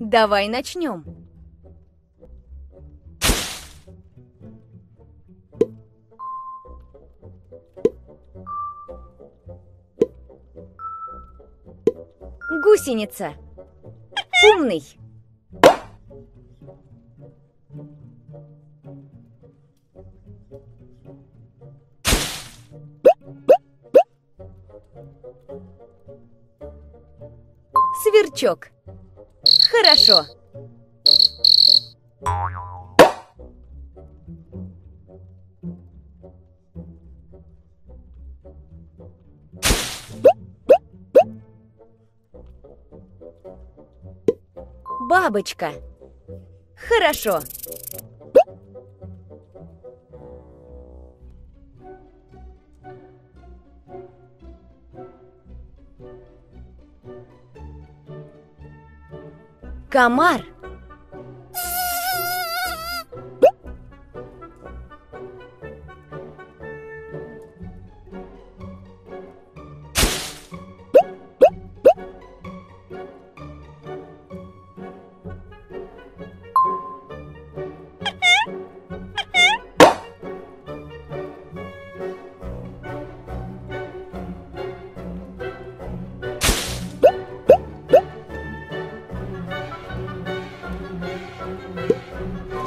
Давай начнем. Гусеница. Умный. Сверчок. Хорошо. Бабочка. Хорошо. Комар.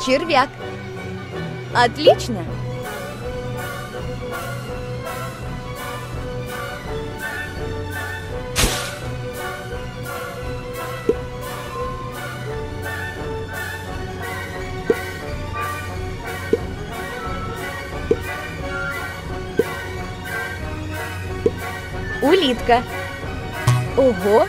Червяк. Отлично. Улитка. Ого!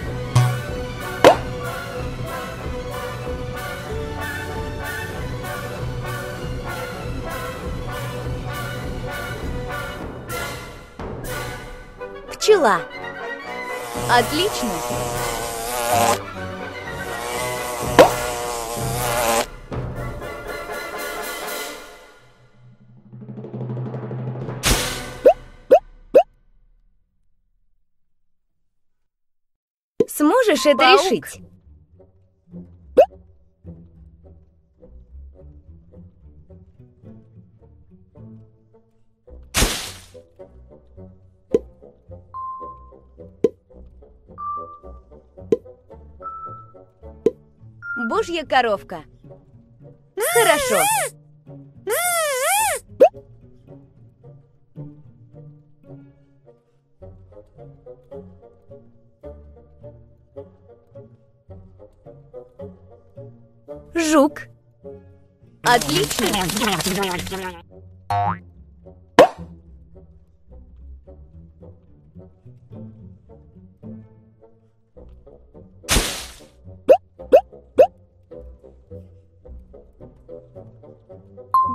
Пчела. Отлично. Сможешь это Паук. решить? Божья коровка. Хорошо. Жук. Отлично.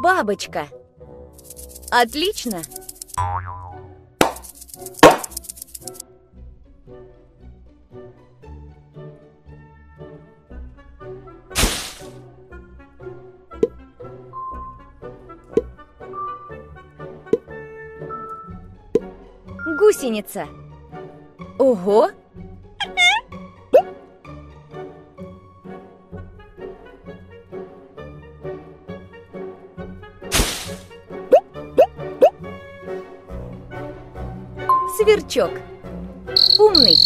Бабочка. Отлично. Гусеница. Ого! Сверчок. Умный.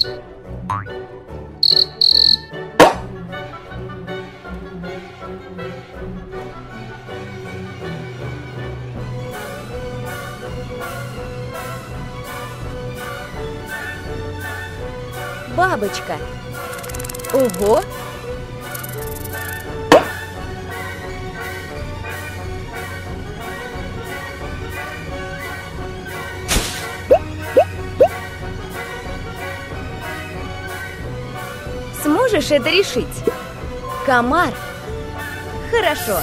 Бабочка. Ого! Сможешь это решить? Комар. Хорошо.